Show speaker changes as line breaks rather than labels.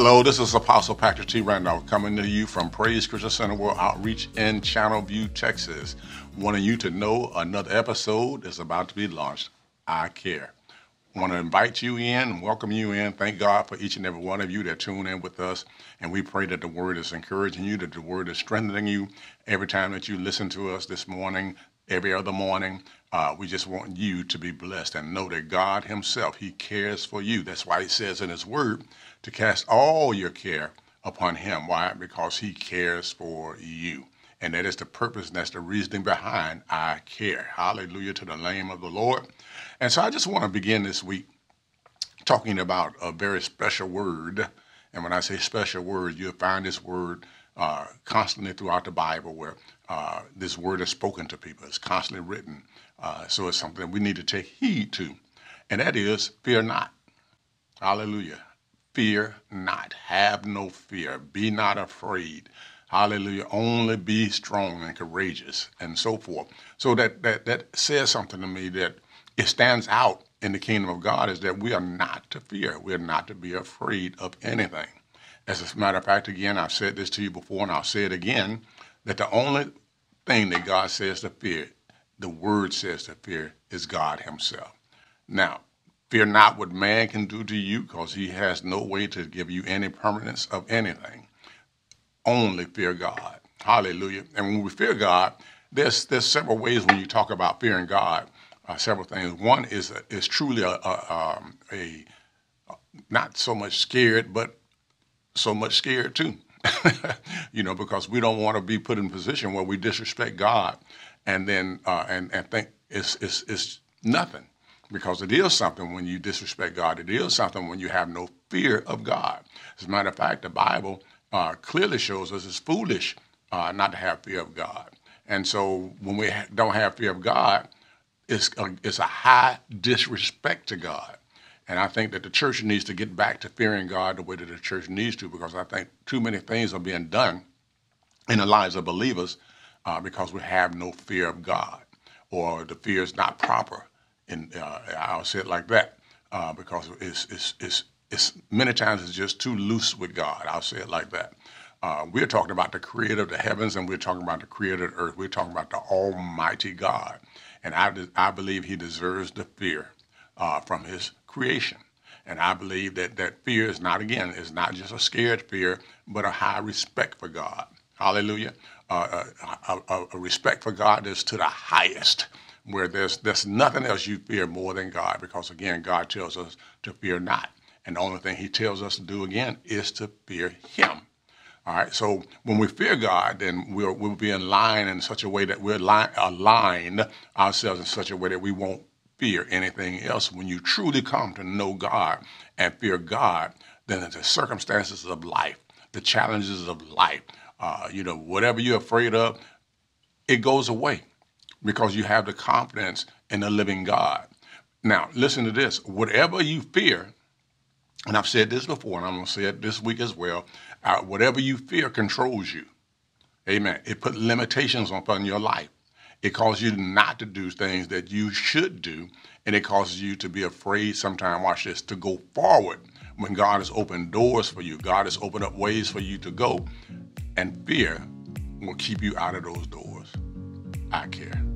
Hello, this is Apostle Patrick T. Randolph coming to you from Praise Christian Center World Outreach in Channelview, Texas. Wanting you to know another episode is about to be launched. iCare. Want to invite you in, welcome you in. Thank God for each and every one of you that tune in with us. And we pray that the word is encouraging you, that the word is strengthening you every time that you listen to us this morning, every other morning. Uh, we just want you to be blessed and know that God Himself, He cares for you. That's why He says in His Word to cast all your care upon Him. Why? Because He cares for you. And that is the purpose and that's the reasoning behind iCare. Hallelujah to the name of the Lord. And so I just want to begin this week talking about a very special word. And when I say special word, you'll find this word uh, constantly throughout the Bible where uh, this word is spoken to people. It's constantly written. Uh, so it's something we need to take heed to. And that is fear not. Hallelujah. Fear not. Have no fear. Be not afraid. Hallelujah. Only be strong and courageous and so forth. So that, that, that says something to me that it stands out in the kingdom of God is that we are not to fear. We are not to be afraid of anything. As a matter of fact, again, I've said this to you before and I'll say it again, that the only thing that God says to fear the word says to fear is God himself. Now, fear not what man can do to you because he has no way to give you any permanence of anything. Only fear God. Hallelujah. And when we fear God, there's, there's several ways when you talk about fearing God, uh, several things. One is, is truly a, a, um, a, a not so much scared, but so much scared too. you know, because we don't want to be put in a position where we disrespect God and then uh, and and think it's, it's it's nothing because it is something when you disrespect God. It is something when you have no fear of God. As a matter of fact, the Bible uh, clearly shows us it's foolish uh, not to have fear of God. And so when we don't have fear of God, it's a, it's a high disrespect to God. And I think that the church needs to get back to fearing God the way that the church needs to, because I think too many things are being done in the lives of believers uh, because we have no fear of God, or the fear is not proper. And uh, I'll say it like that uh, because it's, it's, it's, it's many times it's just too loose with God. I'll say it like that. Uh, we're talking about the creator of the heavens and we're talking about the creator of the earth. We're talking about the almighty God. And I, I believe he deserves the fear uh, from his creation. And I believe that that fear is not, again, is not just a scared fear, but a high respect for God. Hallelujah. Uh, uh, a, a, respect for God is to the highest, where there's, there's nothing else you fear more than God, because again, God tells us to fear not. And the only thing he tells us to do again is to fear him. All right, so when we fear God, then we'll, we'll be in line in such a way that we're li- aligned ourselves in such a way that we won't fear anything else. When you truly come to know God and fear God, then the circumstances of life, the challenges of life, uh, you know, whatever you're afraid of, it goes away because you have the confidence in the living God. Now, listen to this. Whatever you fear, and I've said this before, and I'm going to say it this week as well, uh, whatever you fear controls you. Amen. It put limitations upon your life. It causes you not to do things that you should do, and it causes you to be afraid sometimes, watch this, to go forward when God has opened doors for you. God has opened up ways for you to go and fear will keep you out of those doors. iCare.